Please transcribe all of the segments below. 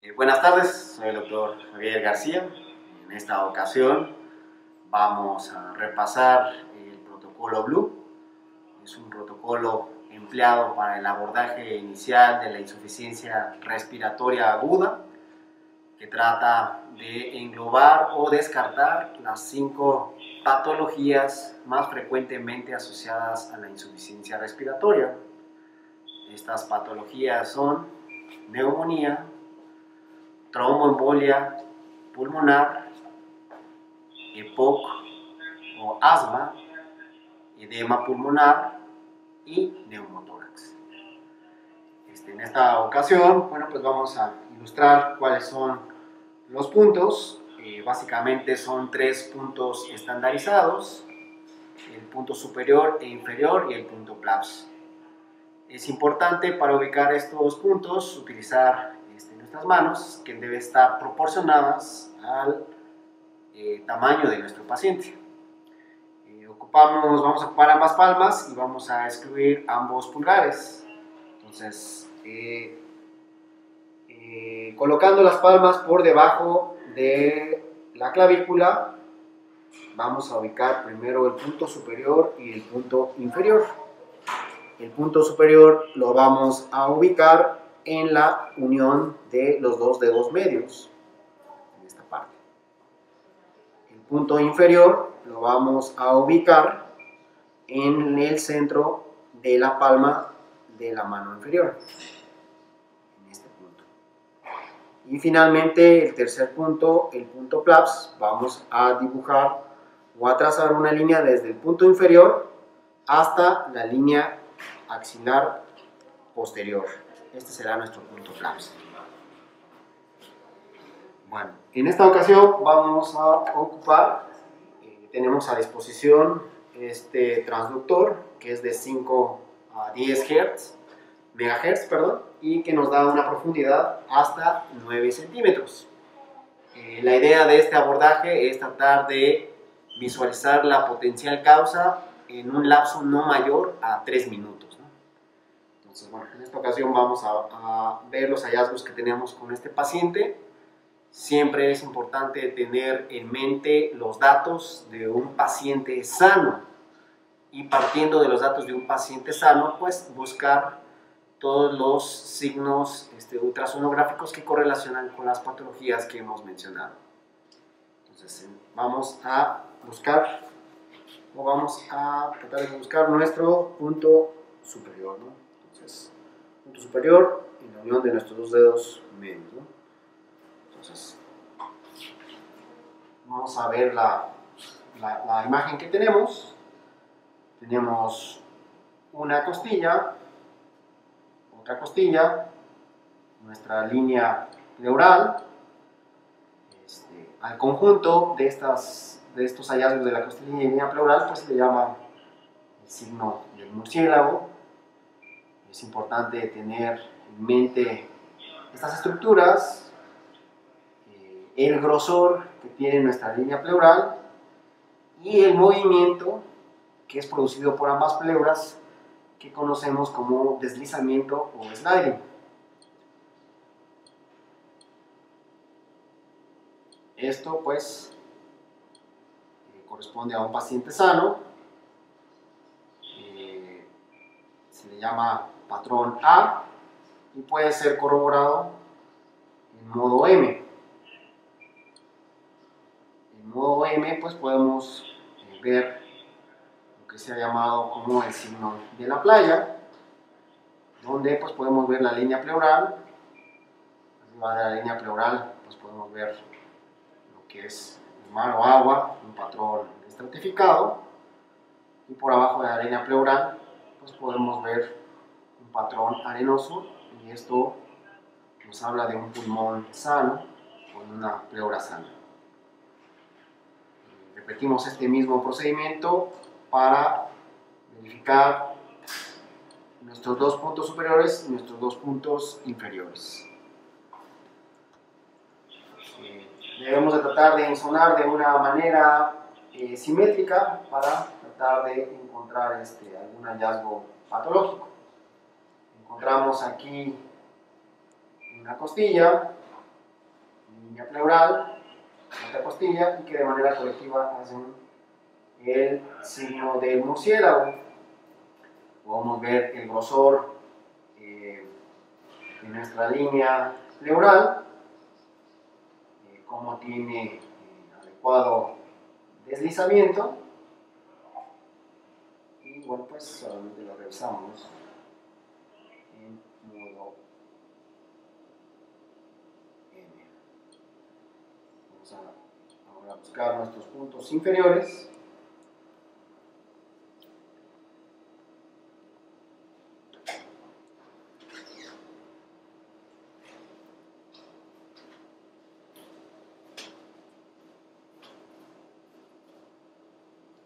Eh, buenas tardes, soy el doctor Javier García. En esta ocasión vamos a repasar el protocolo Blue. Es un protocolo empleado para el abordaje inicial de la insuficiencia respiratoria aguda que trata de englobar o descartar las cinco patologías más frecuentemente asociadas a la insuficiencia respiratoria. Estas patologías son neumonía, tromboembolia pulmonar, EPOC o asma, edema pulmonar y neumotórax. Este, en esta ocasión, bueno, pues vamos a ilustrar cuáles son los puntos. Eh, básicamente son tres puntos estandarizados, el punto superior e inferior y el punto PLAPS. Es importante para ubicar estos puntos utilizar nuestras manos que deben estar proporcionadas al eh, tamaño de nuestro paciente. Eh, ocupamos, vamos a ocupar ambas palmas y vamos a excluir ambos pulgares. Entonces, eh, colocando las palmas por debajo de la clavícula, vamos a ubicar primero el punto superior y el punto inferior. El punto superior lo vamos a ubicar en la unión de los dos dedos medios, en esta parte. El punto inferior lo vamos a ubicar en el centro de la palma de la mano inferior, en este punto. Y finalmente el tercer punto, el punto PLAPS, vamos a dibujar o a trazar una línea desde el punto inferior hasta la línea axilar posterior. Este será nuestro punto PLAPS. Bueno, en esta ocasión vamos a ocupar, eh, tenemos a disposición este transductor que es de 5 a 10 Hz, megahertz, perdón, y que nos da una profundidad hasta 9 centímetros. Eh, la idea de este abordaje es tratar de visualizar la potencial causa en un lapso no mayor a 3 minutos. Entonces, bueno, en esta ocasión vamos a, a ver los hallazgos que tenemos con este paciente siempre es importante tener en mente los datos de un paciente sano y partiendo de los datos de un paciente sano, pues buscar todos los signos este, ultrasonográficos que correlacionan con las patologías que hemos mencionado. Entonces vamos a buscar o vamos a tratar de buscar nuestro punto superior. ¿no? Punto superior en la unión de nuestros dos dedos medios. ¿no? Entonces, vamos a ver la, la, imagen que tenemos. Tenemos una costilla, otra costilla, nuestra línea pleural. Este, al conjunto de, estas, de estos hallazgos de la costilla y línea pleural, pues se le llama el signo del murciélago. Es importante tener en mente estas estructuras el grosor que tiene nuestra línea pleural y el movimiento que es producido por ambas pleuras que conocemos como deslizamiento o sliding. Esto pues eh, corresponde a un paciente sano, eh, se le llama patrón A y puede ser corroborado en modo M. Modo M, pues podemos eh, ver lo que se ha llamado como el signo de la playa, donde pues podemos ver la línea pleural, arriba de la línea pleural pues podemos ver lo que es el mar o agua, un patrón estratificado, y por abajo de la línea pleural podemos ver un patrón arenoso, y esto nos habla de un pulmón sano, con una pleura sana repetimos este mismo procedimiento para verificar nuestros dos puntos superiores y nuestros dos puntos inferiores. Eh, debemos de tratar de ensonar de una manera eh, simétrica para de encontrar este, algún hallazgo patológico. Encontramos aquí una costilla, línea pleural, otra costilla, y que de manera colectiva hacen el signo del murciélago. Podemos ver el grosor eh, de nuestra línea pleural, eh, cómo tiene eh, adecuado deslizamiento. Pues solamente lo revisamos en modo N. Vamos a ahora buscar nuestros puntos inferiores.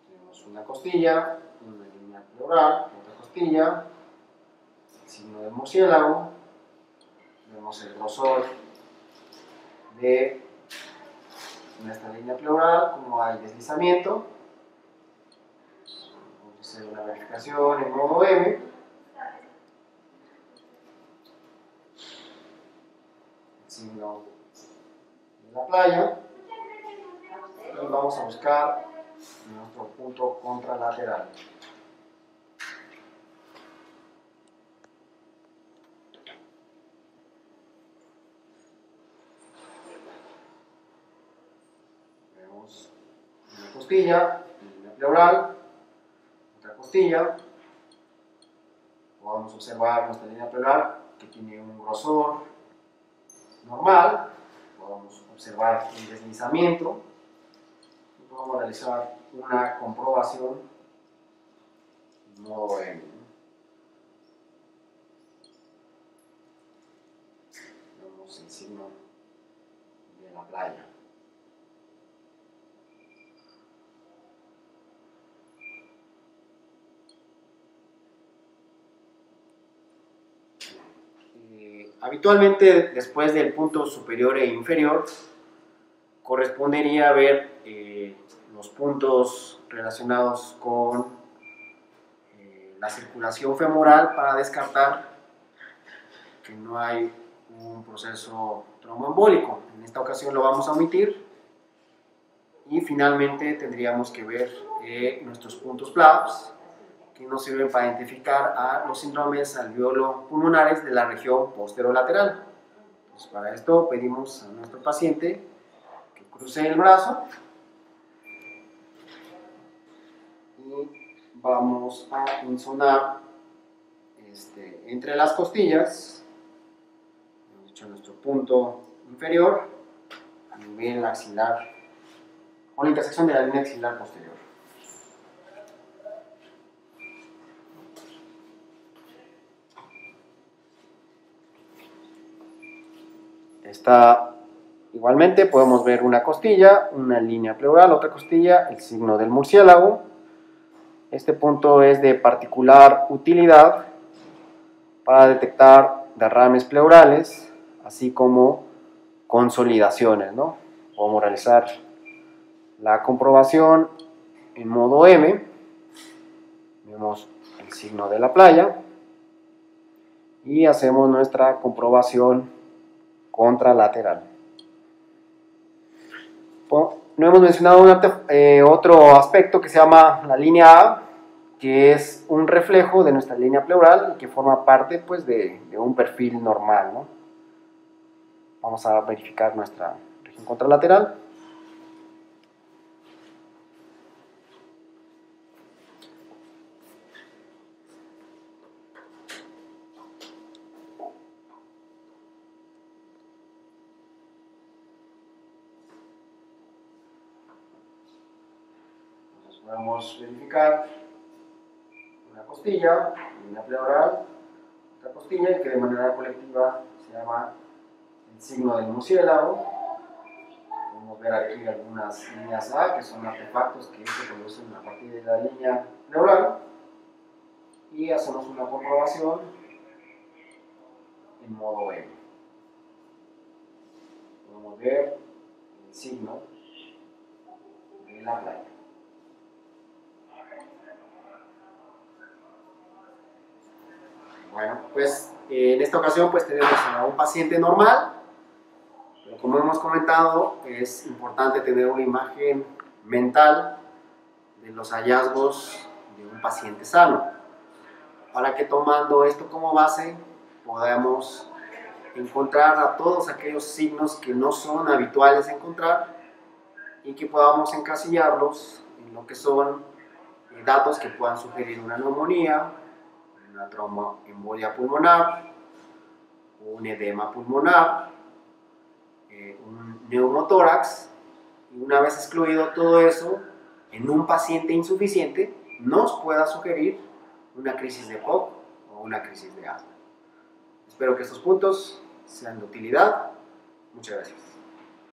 Tenemos una costilla, pleural, otra costilla, el signo del murciélago, vemos el grosor de nuestra línea pleural, cómo hay deslizamiento. Vamos a hacer una verificación en modo M. El signo de la playa. Y vamos a buscar nuestro punto contralateral. Vemos costilla, línea pleural, otra costilla. Podemos observar nuestra línea pleural que tiene un grosor normal. Podemos observar el deslizamiento y podemos realizar una comprobación en modo M. Vemos el signo de la playa. Eh, habitualmente después del punto superior e inferior correspondería ver eh, los puntos relacionados con eh, la circulación femoral para descartar que no hay un proceso tromboembólico. En esta ocasión lo vamos a omitir y finalmente tendríamos que ver eh, nuestros puntos planos que nos sirven para identificar a los síndromes alveolo-pulmonares de la región posterolateral. Pues para esto pedimos a nuestro paciente que cruce el brazo y vamos a insonar este, entre las costillas, hemos dicho nuestro punto inferior, a nivel axilar, con la intersección de la línea axilar posterior. Está igualmente, podemos ver una costilla, una línea pleural, otra costilla, el signo del murciélago. Este punto es de particular utilidad para detectar derrames pleurales, así como consolidaciones. ¿no? Podemos realizar la comprobación en modo M. Vemos el signo de la playa y hacemos nuestra comprobación contralateral. No hemos mencionado eh, otro aspecto que se llama la línea A, que es un reflejo de nuestra línea pleural y que forma parte pues, de, de un perfil normal. ¿no? Vamos a verificar nuestra región contralateral. Podemos verificar una costilla, una pleural, otra costilla que de manera colectiva se llama el signo del murciélago. Podemos ver aquí algunas líneas A que son artefactos que se producen a partir de la línea pleural y hacemos una comprobación en modo M. Podemos ver el signo de la playa. Bueno, pues eh, en esta ocasión pues tenemos a un paciente normal, Pero como hemos comentado, es importante tener una imagen mental de los hallazgos de un paciente sano, para que tomando esto como base podamos encontrar a todos aquellos signos que no son habituales encontrar y que podamos encasillarlos en lo que son eh, datos que puedan sugerir una neumonía, una tromboembolia pulmonar, un edema pulmonar, eh, un neumotórax, y una vez excluido todo eso, en un paciente insuficiente nos pueda sugerir una crisis de POC o una crisis de asma. Espero que estos puntos sean de utilidad. Muchas gracias.